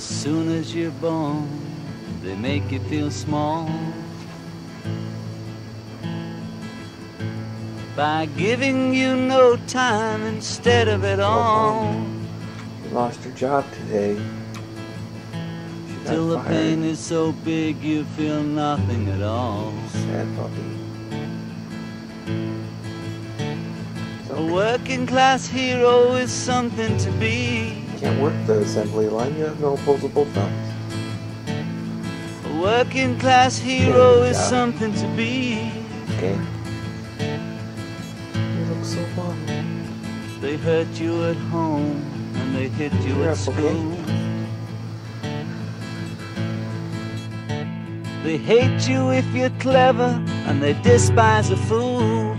As soon as you're born, they make you feel small. By giving you no time instead of it all. You lost your job today. Till the pain is so big you feel nothing at all. Sad puppy. A working class hero is something to be. You can't work the assembly line. You have no opposable thumbs. A working class hero Yeah, is something to be. Okay. You look so bummed. They hurt you at home and they hit you You're at up, okay? school. They hate you if you're clever and they despise a fool.